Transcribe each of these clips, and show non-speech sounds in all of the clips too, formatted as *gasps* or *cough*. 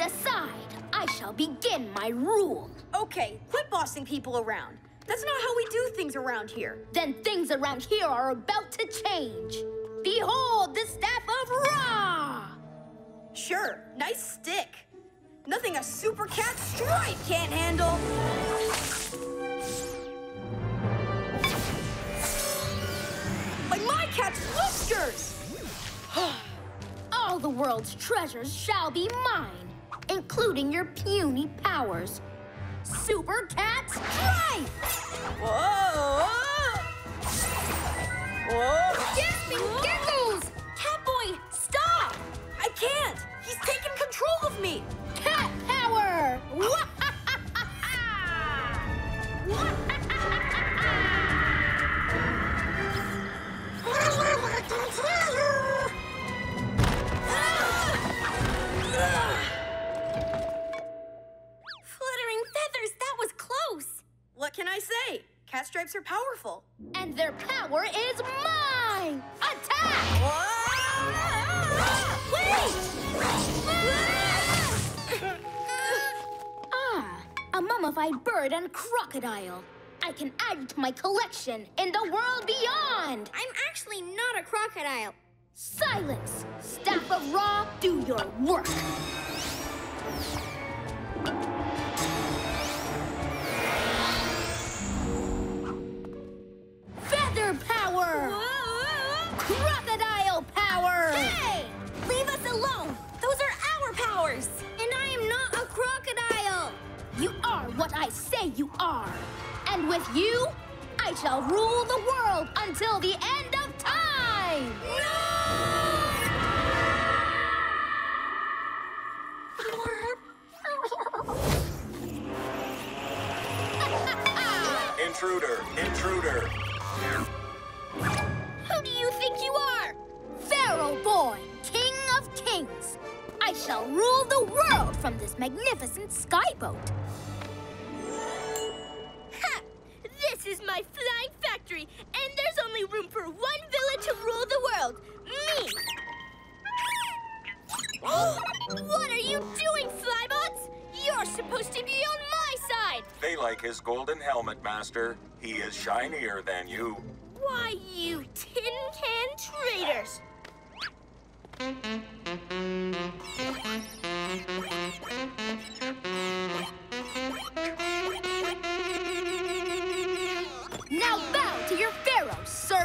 Aside. I shall begin my rule. Okay, quit bossing people around. That's not how we do things around here. Then things around here are about to change. Behold the staff of Ra! Sure, nice stick. Nothing a super cat stripe can't handle. Like my cat's whiskers! *sighs* All the world's treasures shall be mine, including your puny powers. Super Cat Stripe! Whoa! Whoa! Gasping giggles! Catboy, stop! I can't! He's taking control of me! Cat power! Fluttering What can I say? Cat stripes are powerful. and their power is mine! Attack! Ah, a mummified bird and crocodile. I can add to my collection in the world beyond. I'm actually not a crocodile. Silence! Staff of Ra, do your work. What I say you are. And with you, I shall rule the world until the end of time! No! *laughs* Intruder! Intruder! Who do you think you are? Pharaoh boy, king of kings. I shall rule the world from this magnificent skyboat. Is my flying factory, and there's only room for one villain to rule the world. Me! *gasps* what are you doing, Flybots? You're supposed to be on my side! They like his golden helmet, Master. He is shinier than you. Why, you tin can traitors!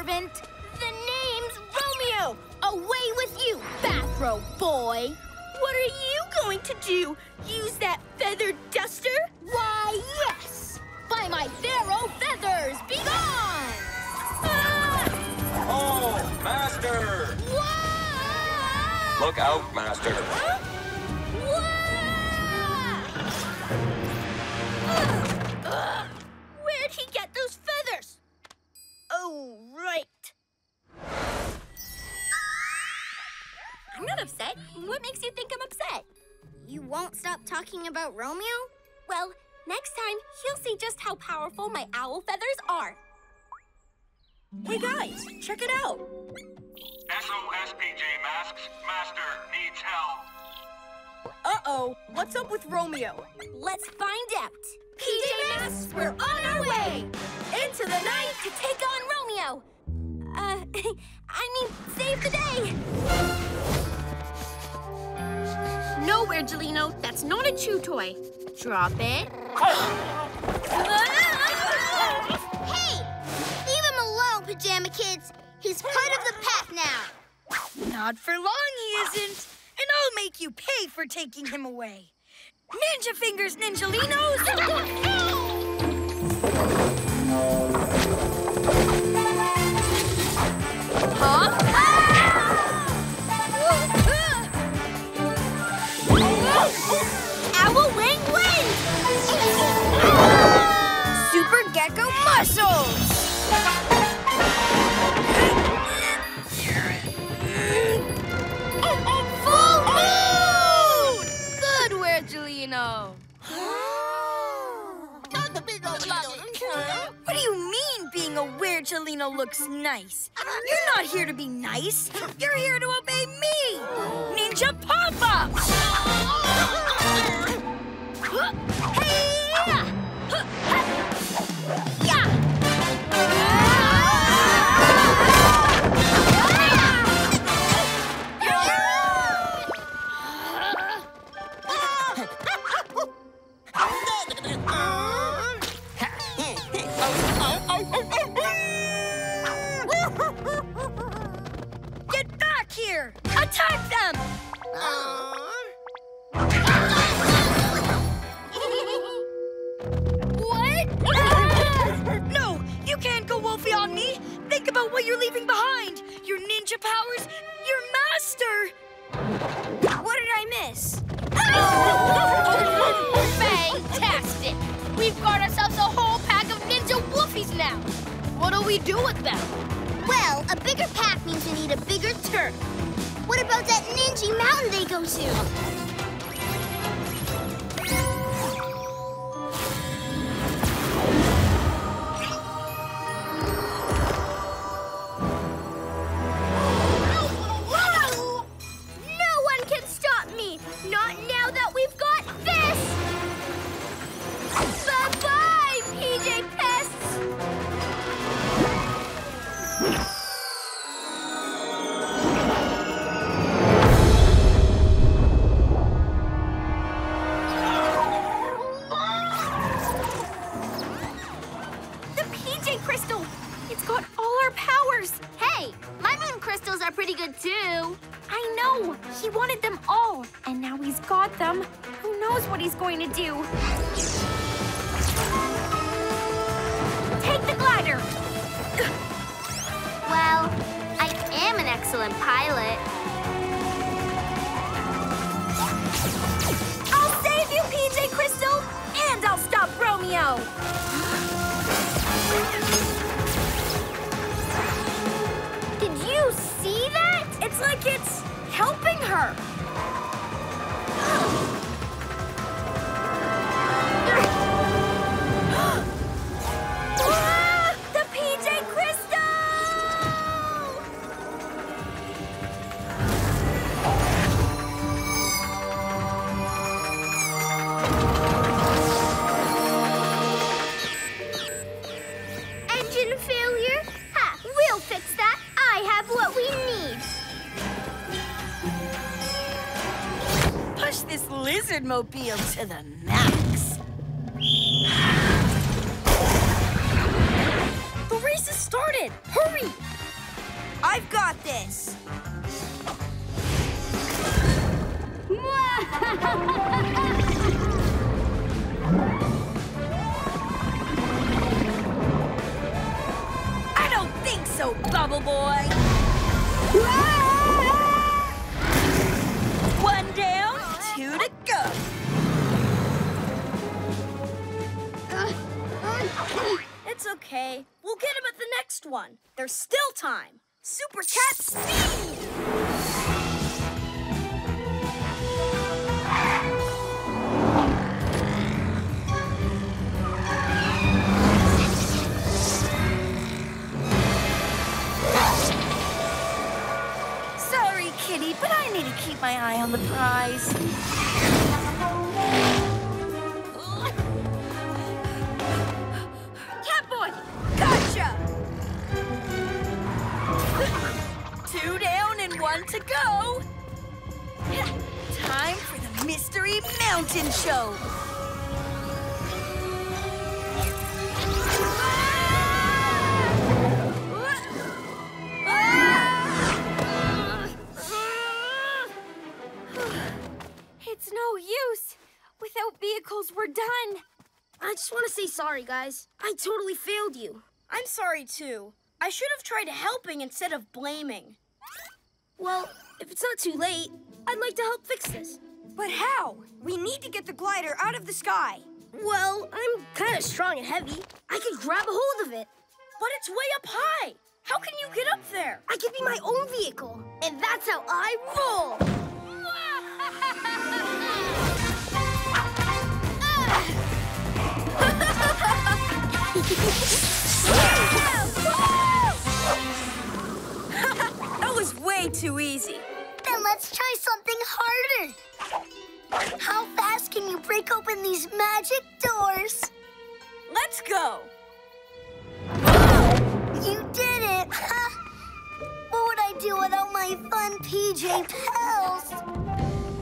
Servant. The name's Romeo! Away with you, bathrobe boy. What are you going to do? Use that feathered duster? Why, yes. By my pharaoh feathers, be gone! Ah! Oh, Master! Look out, Master. Where'd talking about Romeo? Well, next time, he'll see just how powerful my owl feathers are. Hey guys, check it out. SOS PJ Masks. Master needs help. Uh-oh, what's up with Romeo? Let's find out. PJ Masks, we're on our way! Into the night to take on Romeo! Uh, *laughs* I mean, save the day! No, Angelino, that's not a chew toy. Drop it. Hey! Leave him alone, Pajama Kids. He's part of the pack now. Not for long, he isn't. And I'll make you pay for taking him away. Ninja Fingers, Ninjalinos! *laughs* nice? You're not here to be nice. You're here to obey fire! Attack them! what? *laughs* no! You can't go Wolfie on me! Think about what you're leaving behind! Your ninja powers, your master! What did I miss? *laughs* Fantastic! We've got ourselves a whole pack of ninja wolfies now! What do we do with them? Well, a bigger pack means we need a bigger turf. What about that ninja mountain they go to? What he's going to do? Take the glider! Well, I am an excellent pilot. Engine failure? Ha! We'll fix that. I have what we need. Push this lizard mobile to the max. *sighs* The race has started. Hurry! I've got this. *laughs* so, Bubble Boy. One down, two to go. It's okay. We'll get him at the next one. There's still time. Super Cat Speed! Kitty, but I need to keep my eye on the prize. Catboy! Gotcha! Two down and one to go. Time for the Mystery Mountain Show. Without vehicles, we're done. I just want to say sorry, guys. I totally failed you. I'm sorry, too. I should have tried helping instead of blaming. Well, if it's not too late, I'd like to help fix this. But how? We need to get the glider out of the sky. Well, I'm kind of strong and heavy. I could grab a hold of it. But it's way up high. How can you get up there? I could be my own vehicle, and that's how I roll. *laughs* open these magic doors? Let's go. *gasps* You did it! *laughs* what would I do without my fun PJ pals?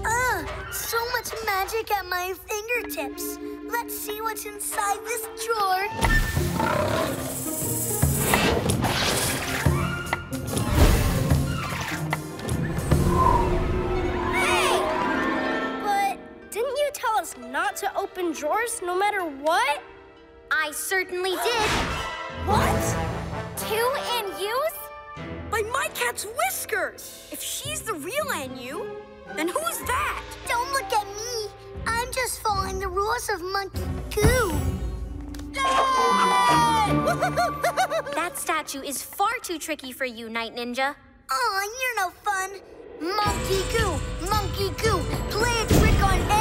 Ugh, so much magic at my fingertips. Let's see what's inside this drawer. Not to open drawers no matter what? I certainly did. What? Two and use? By my cat's whiskers! If she's the real Anu, then who's that? Don't look at me. I'm just following the rules of Monkey Goo. *laughs* That statue is far too tricky for you, Night Ninja. Aw, you're no fun. Monkey Goo, Monkey Goo, play a trick on.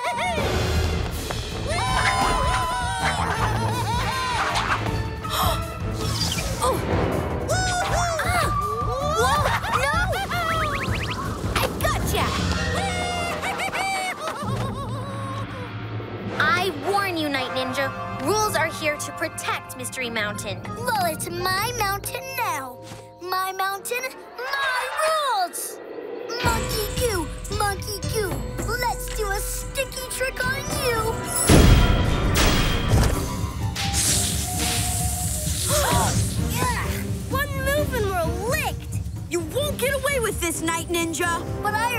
Rules are here to protect Mystery Mountain. Well, it's my mountain now. My mountain, my rules. Monkey Goo, Monkey Goo, let's do a sticky trick on you. *gasps* One move and we're licked! You won't get away with this, Night Ninja! But I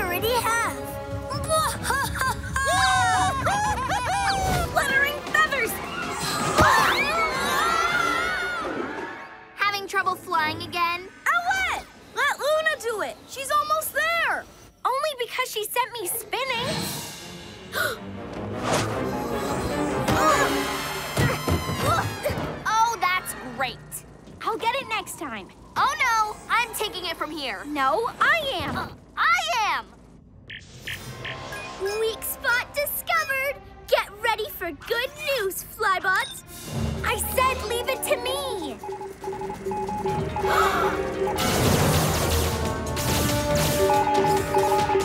She's almost there! Only because she sent me spinning. *gasps* oh, that's great. I'll get it next time. Oh no, I'm taking it from here. No, I am. Uh, I am. Weak spot discovered. Get ready for good news, Flybots. I said leave it to me. *gasps* *gasps* Thank you.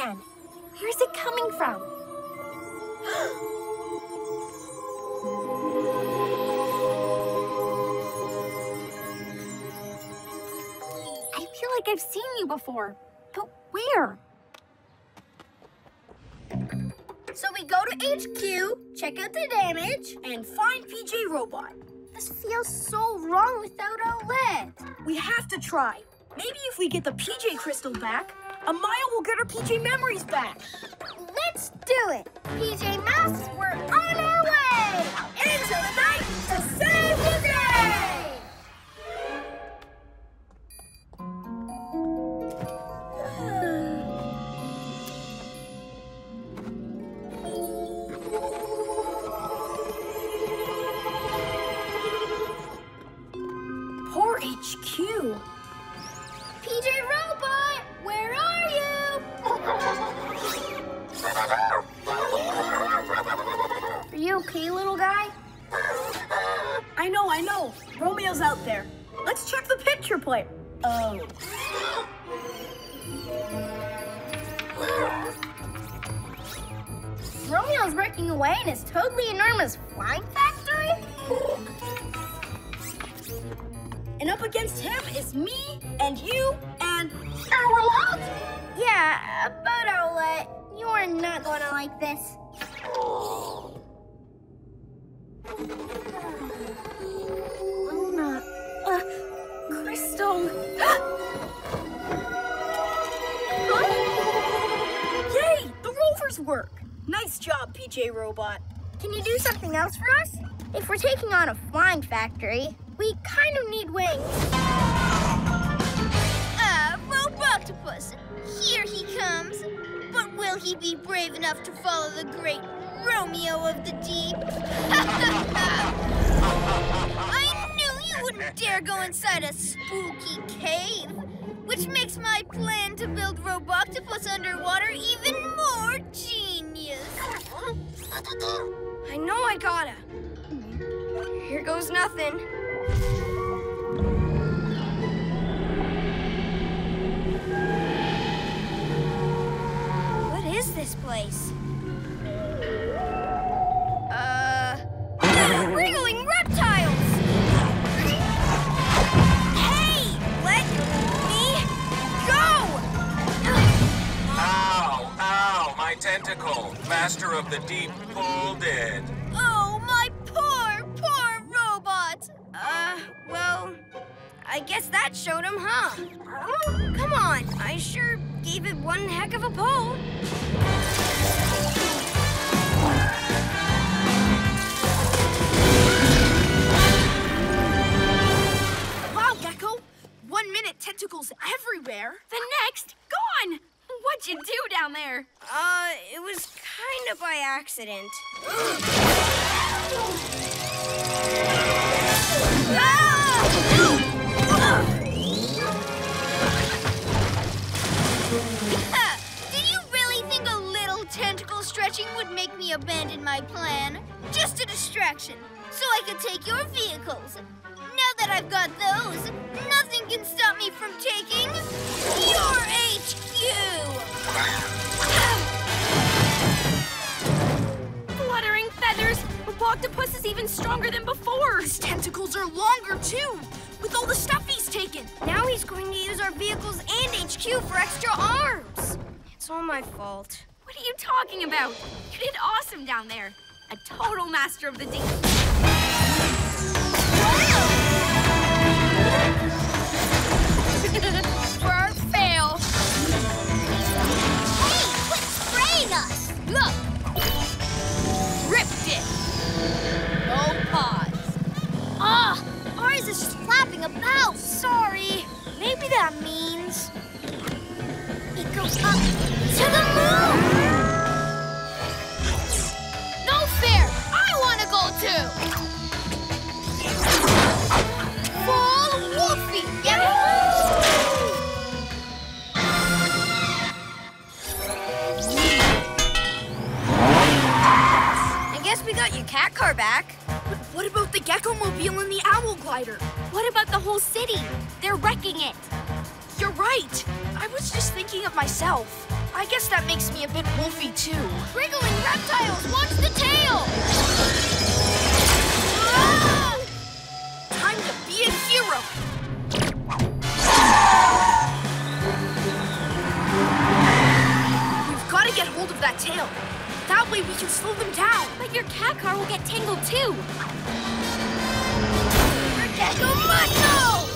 Again. Where's it coming from? *gasps* I feel like I've seen you before. But where? So we go to HQ, check out the damage, and find PJ Robot. This feels so wrong without Owlette. We have to try. Maybe if we get the PJ crystal back, Amaya will get her PJ memories back. Let's do it. PJ Masks, we're on our way. Into the night to Romeo's out there. Let's check the picture plate. Oh. Romeo is working away in his totally enormous flying factory? And up against him is me and you and Owlette? Yeah, but Owlette, you're not gonna like this. Work. Nice job, PJ Robot. Can you do something else for us? If we're taking on a flying factory, we kind of need wings. Ah, Roboctopus! Here he comes! But will he be brave enough to follow the great Romeo of the Deep? *laughs* I knew you wouldn't dare go inside a spooky cave! Which makes my plan to build Roboctopus underwater even more genius! I know I gotta. Here goes nothing. What is this place? Tentacle! Master of the Deep pulled dead. Oh, my poor, poor robot! Uh, well, I guess that showed him, huh? Come on, I sure gave it one heck of a pull. Wow, Gekko. One minute, tentacles everywhere. The next, gone! What'd you do down there? Uh, it was kind of by accident. Did you really think a little tentacle stretching would make me abandon my plan? Just a distraction, so I could take your vehicles. Now that I've got those, nothing can stop me from taking your HQ! Fluttering feathers! Octopus is even stronger than before! His tentacles are longer, too, with all the stuff he's taken. Now he's going to use our vehicles and HQ for extra arms! It's all my fault. What are you talking about? You did awesome down there. A total master of the deep. Car will get tangled too. Gekko muscles.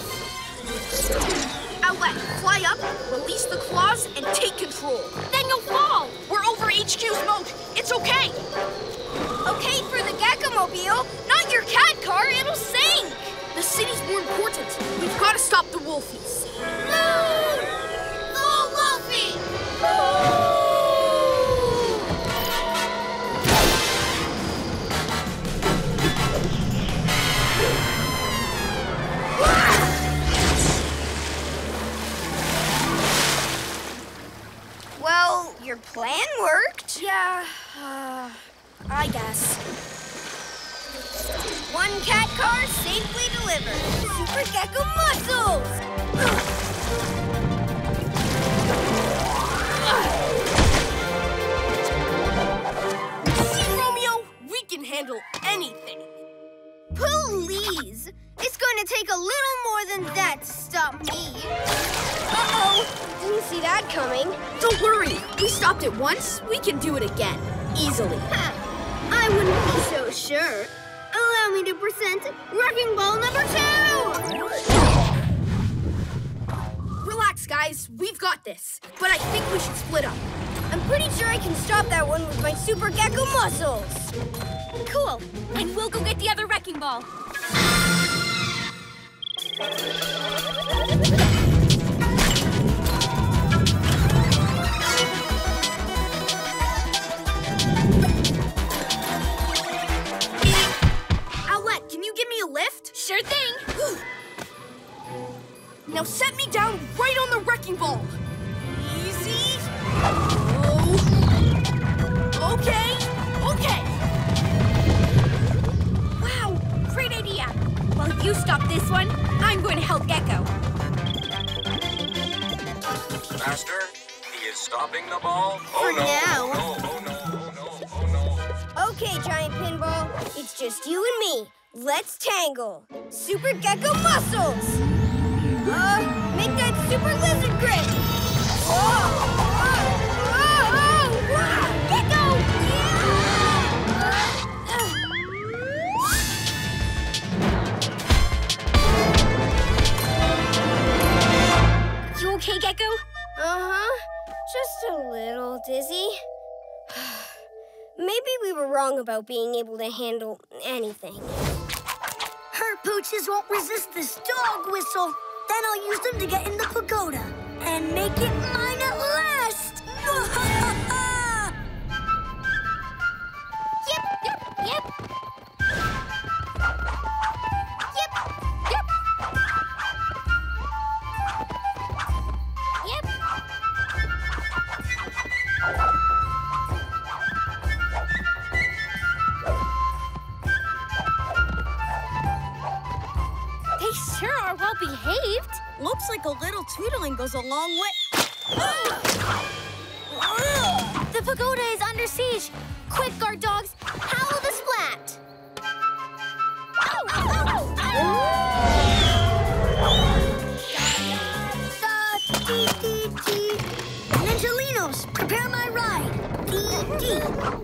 Owlette, fly up, release the claws, and take control. Then you'll fall. We're over HQ's moat. It's okay. Okay for the Gekko-mobile, not your cat car. It'll sink. The city's more important. We've got to stop the wolfies. Full Wolfie. Well, plan worked. Yeah, uh, I guess. One cat car safely delivered. Super Gekko Muscles! See, Romeo? We can handle anything. Please! It's going to take a little more than that to stop me coming. Don't worry. We stopped it once. We can do it again. Easily. I wouldn't be so sure. Allow me to present Wrecking Ball number two! Relax, guys. We've got this. But I think we should split up. I'm pretty sure I can stop that one with my super Gekko muscles. Cool. And we'll go get the other wrecking ball. Me a lift? Sure thing. Now set me down right on the wrecking ball. Easy. Oh. Okay. Okay. Wow, great idea. While you stop this one, I'm going to help Gekko. Master, he is stopping the ball. Oh For now. Oh no! Oh! Oh! Oh no! Okay, Giant Pinball. It's just you and me. Let's tangle. Super Gekko muscles. Uh, make that super lizard grip. Whoa! Oh, wow! Gekko! You okay, Gekko? Uh-huh. Just a little dizzy. Maybe we were wrong about being able to handle anything. Her pooches won't resist this dog whistle. Then I'll use them to get in the pagoda and make it mine at last. Behaved. Looks like a little tootling goes a long way. Ah! The pagoda is under siege. Quick, guard dogs, howl the splat. Dee. Ninjalinos, prepare my ride.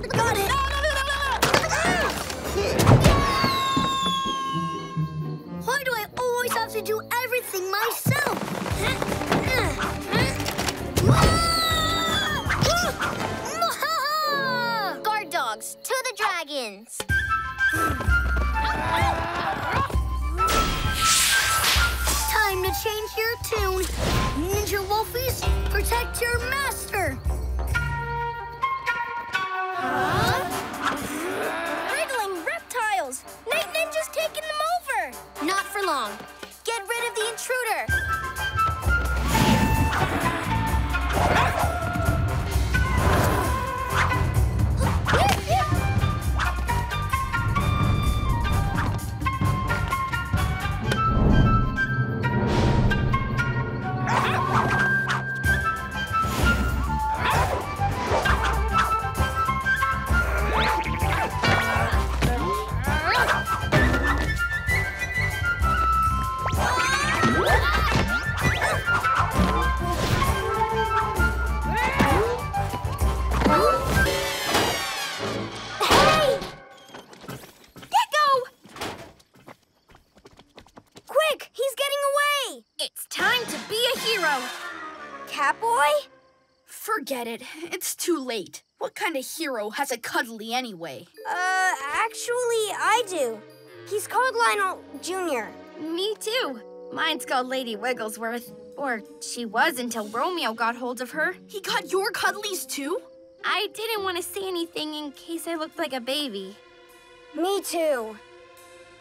Got it. Your master. Wriggling reptiles! Night Ninja's taking them over! Not for long. Get rid of the intruder. Late. What kind of hero has a cuddly anyway? Uh, actually, I do. He's called Lionel Jr. Me too. Mine's called Lady Wigglesworth. Or she was until Romeo got hold of her. He got your cuddlies too? I didn't want to say anything in case I looked like a baby. Me too.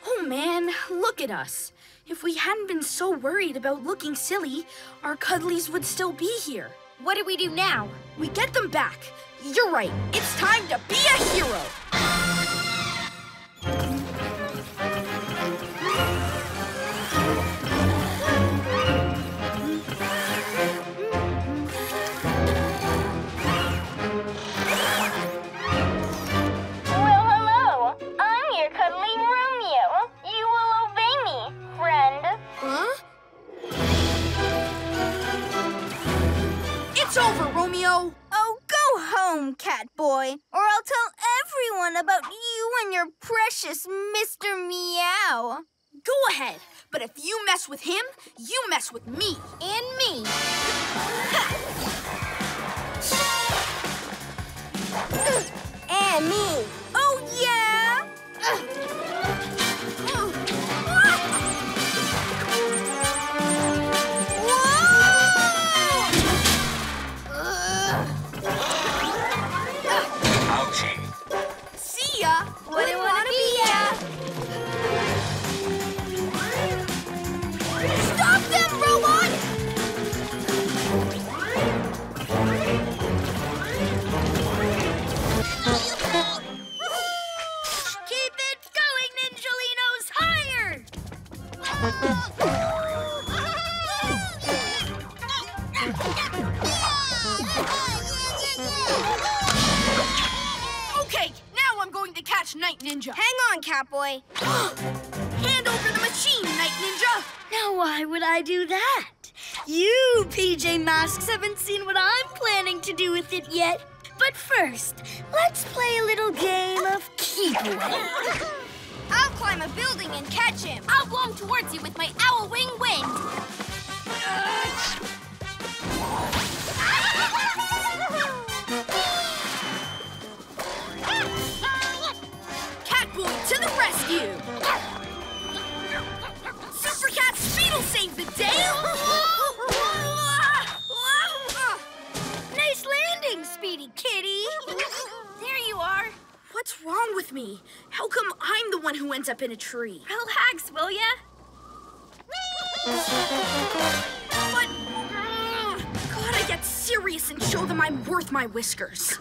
Oh man, look at us. If we hadn't been so worried about looking silly, our cuddlies would still be here. What do we do now? We get them back. You're right. It's time to be a hero. Catboy, or I'll tell everyone about you and your precious Mr. Meow. Go ahead, but if you mess with him, you mess with me. And me. *laughs* And me. Oh, yeah? Haven't seen what I'm planning to do with it yet. But first, let's play a little game of keep away. I'll climb a building and catch him. I'll blow him towards you with my up in a tree? Relax, will ya? But, uh, gotta get serious and show them I'm worth my whiskers.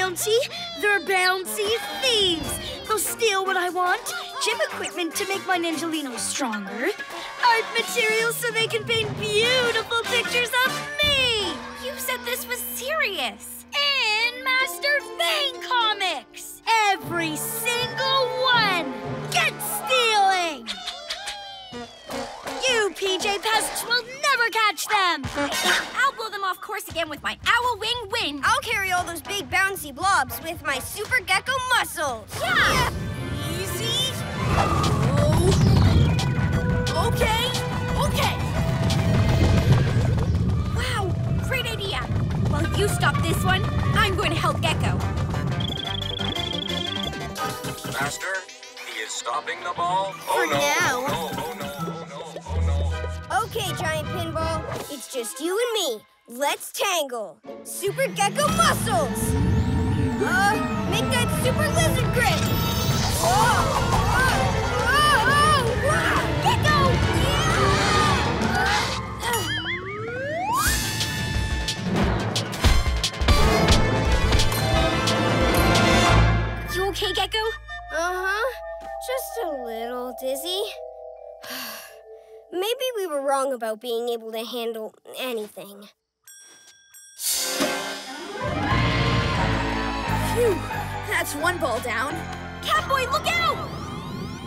Bouncy, they're bouncy thieves. They'll steal what I want, gym equipment to make my Ninjalinos stronger, art materials so they can paint beautiful pictures of me, You said this was serious. and Master Fang comics. Every single one. Get stealing! You PJ pests will never catch them. *laughs* course again with my owl wing wind. I'll carry all those big bouncy blobs with my super Gekko muscles. Yeah. Easy. Oh. Okay. Okay. Wow, great idea. While you stop this one, I'm going to help Gekko. Master, he is stopping the ball. Oh, For oh no! now. Oh no! Oh no! Oh no! Oh no! Okay, Giant Pinball, it's just you and me. Let's tangle. Super Gekko muscles. Uh, make that super lizard grip. Oh! You okay, Gekko? Uh-huh. Just a little dizzy. *sighs* Maybe we were wrong about being able to handle anything. Phew. That's one ball down. Catboy, look out!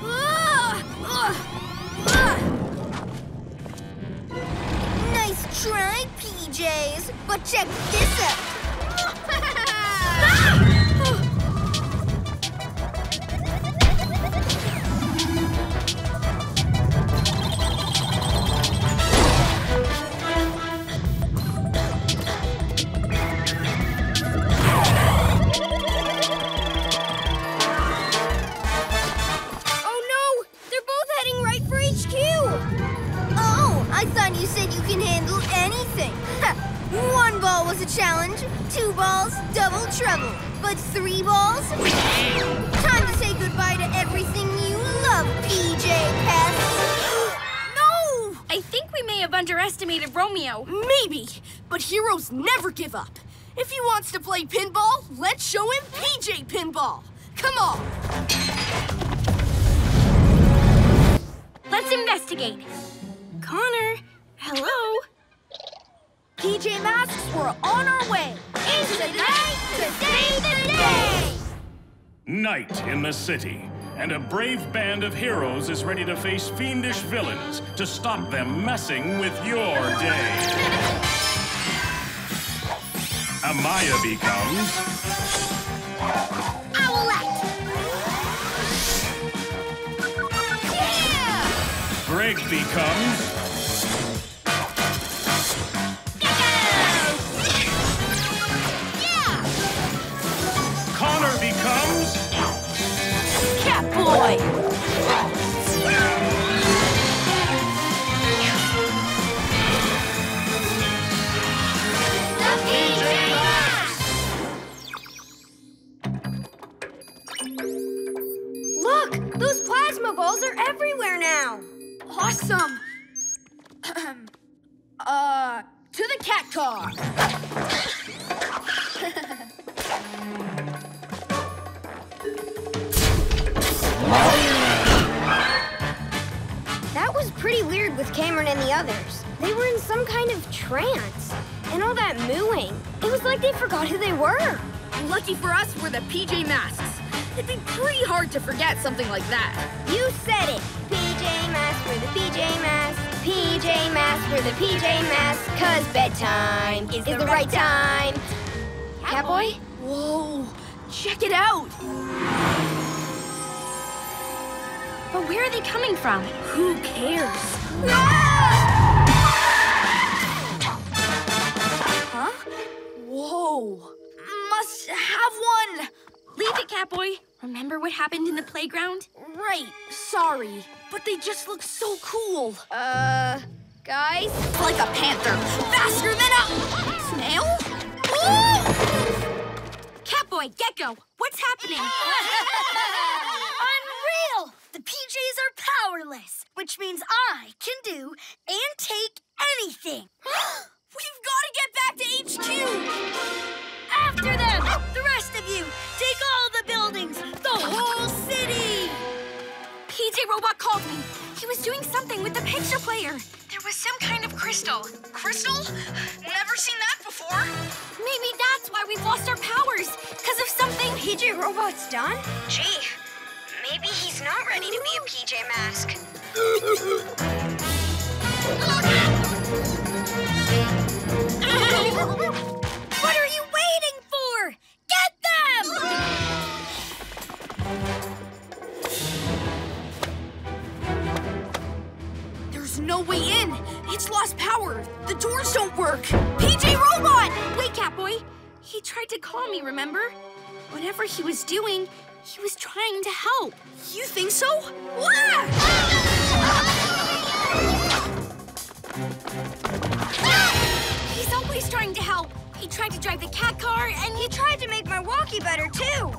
Ah! Ah! Ah! Nice try, PJs. But check this out. Oh *laughs* One ball was a challenge, two balls, double trouble. But three balls? Time to say goodbye to everything you love, PJ Pests. *gasps* No! I think we may have underestimated Romeo. Maybe, but heroes never give up. If he wants to play pinball, let's show him PJ Pinball. Come on. Let's investigate. Connor, hello? PJ Masks, we're on our way. Into the night to save the day! Night in the city, and a brave band of heroes is ready to face fiendish villains to stop them messing with your day. Amaya becomes Owlette! Yeah! Greg becomes Catboy! Something like that. You said it. PJ Masks for the PJ Masks. PJ Masks for the PJ Masks. Cause bedtime is, the, right time. Catboy? Whoa, check it out. But where are they coming from? Who cares? Huh? Whoa, must have one. Leave it, Catboy. Remember what happened in the playground? Right, sorry, but they just look so cool. Uh, guys? Like a panther, faster than a snail. Catboy, Gekko, what's happening? *laughs* Unreal! The PJs are powerless, which means I can do and take anything. *gasps* We've got to get back to HQ. After them! The rest of you, take all the buildings, the whole city! PJ Robot called me. He was doing something with the picture player. There was some kind of crystal. Crystal? Never seen that before. Maybe that's why we've lost our powers. Because of something PJ Robot's done? Gee, maybe he's not ready to be a PJ Mask. *laughs* What are you waiting for? Get them! *laughs* There's no way in. It's lost power. The doors don't work. PJ Robot! Wait, Catboy. He tried to call me, remember? Whatever he was doing, he was trying to help. You think so? Wah! He's always trying to help. He tried to drive the cat car, and he tried to make my walkie better, too.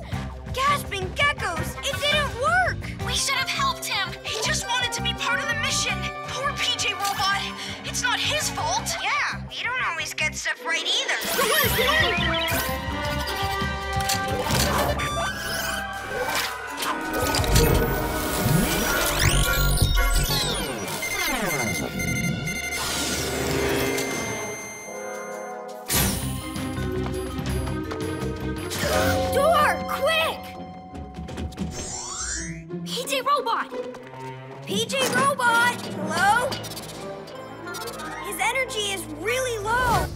Gasping geckos, it didn't work. We should have helped him. He just wanted to be part of the mission. Poor PJ Robot. It's not his fault. Yeah, you don't always get stuff right either. Robot! PJ Robot! Hello? His energy is really low.